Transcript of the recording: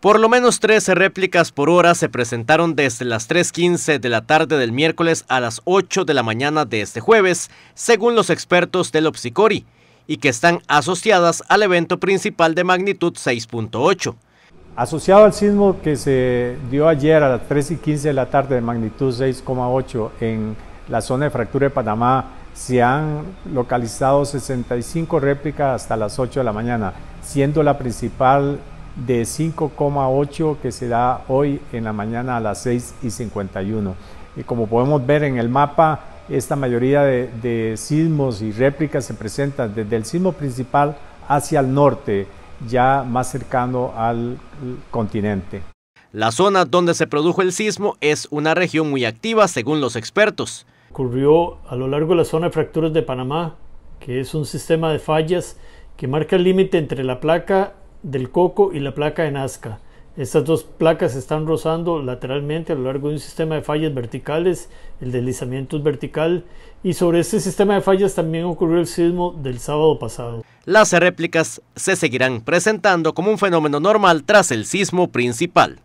Por lo menos 13 réplicas por hora se presentaron desde las 3.15 de la tarde del miércoles a las 8 de la mañana de este jueves, según los expertos del Opsicori, y que están asociadas al evento principal de magnitud 6.8. Asociado al sismo que se dio ayer a las 3 y 15 de la tarde de magnitud 6,8 en la zona de fractura de Panamá, se han localizado 65 réplicas hasta las 8 de la mañana, siendo la principal de 5,8 que se da hoy en la mañana a las 6 y 51. Y como podemos ver en el mapa, esta mayoría de, de sismos y réplicas se presentan desde el sismo principal hacia el norte, ya más cercano al continente. La zona donde se produjo el sismo es una región muy activa según los expertos. Ocurrió a lo largo de la zona de fracturas de Panamá, que es un sistema de fallas que marca el límite entre la placa del Coco y la placa de Nazca. Estas dos placas están rozando lateralmente a lo largo de un sistema de fallas verticales, el deslizamiento es vertical, y sobre este sistema de fallas también ocurrió el sismo del sábado pasado. Las réplicas se seguirán presentando como un fenómeno normal tras el sismo principal.